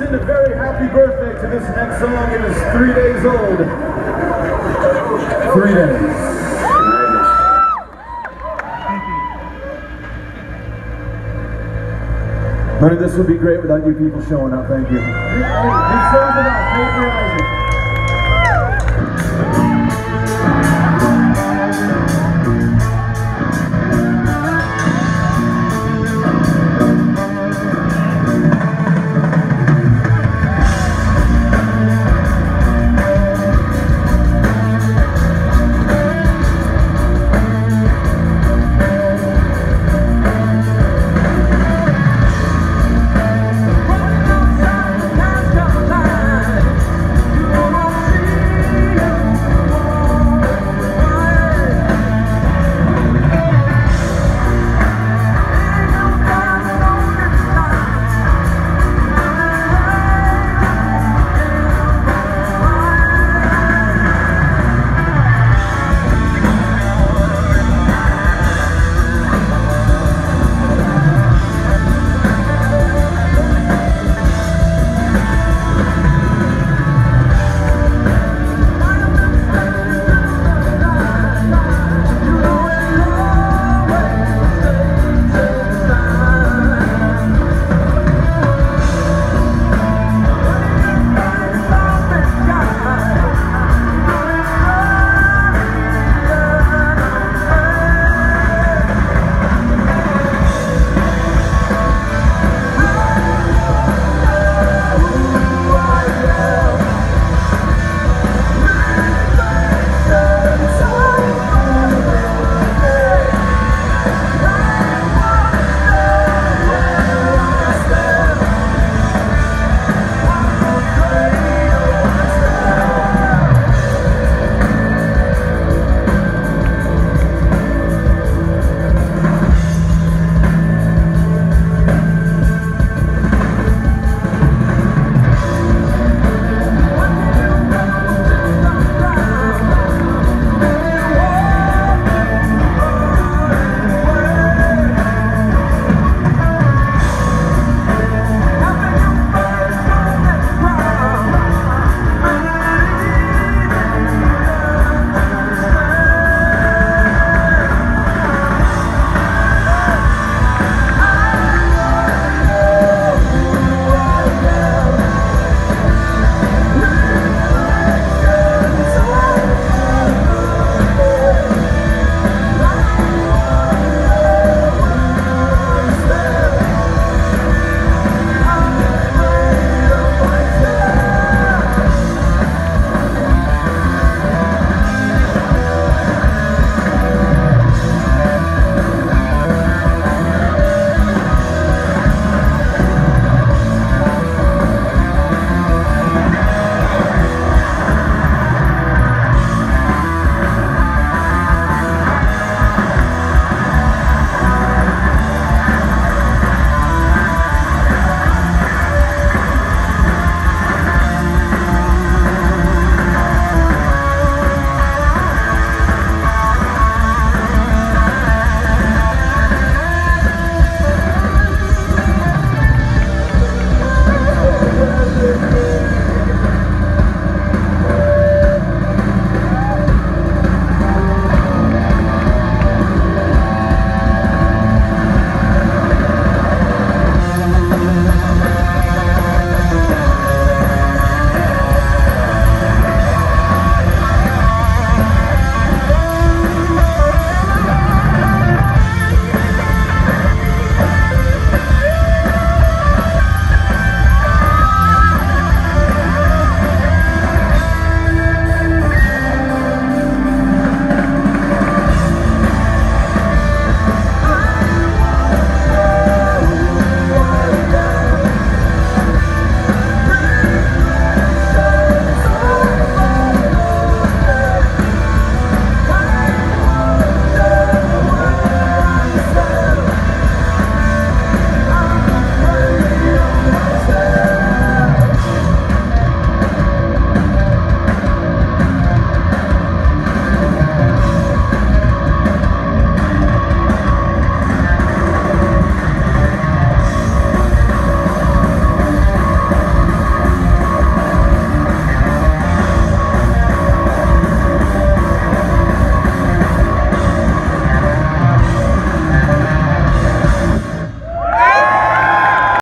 send a very happy birthday to this next song. It is three days old. Three days. Honey, this would be great without you people showing up. Thank you. Song's about.